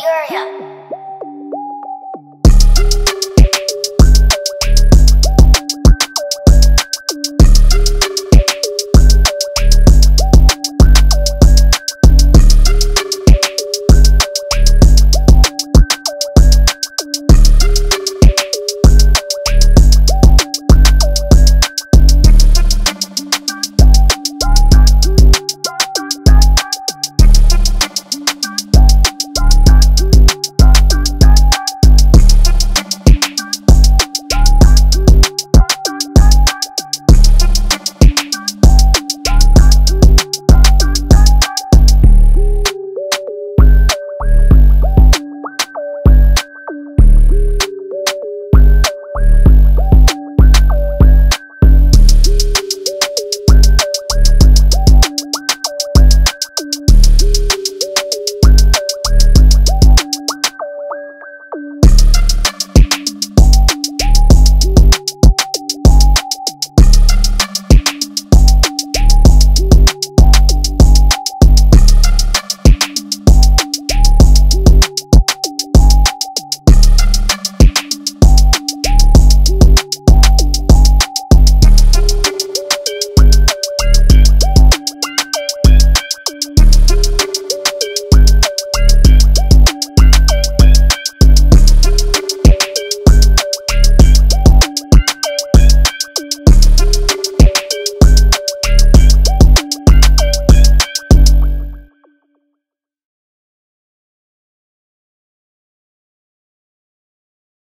Uriah.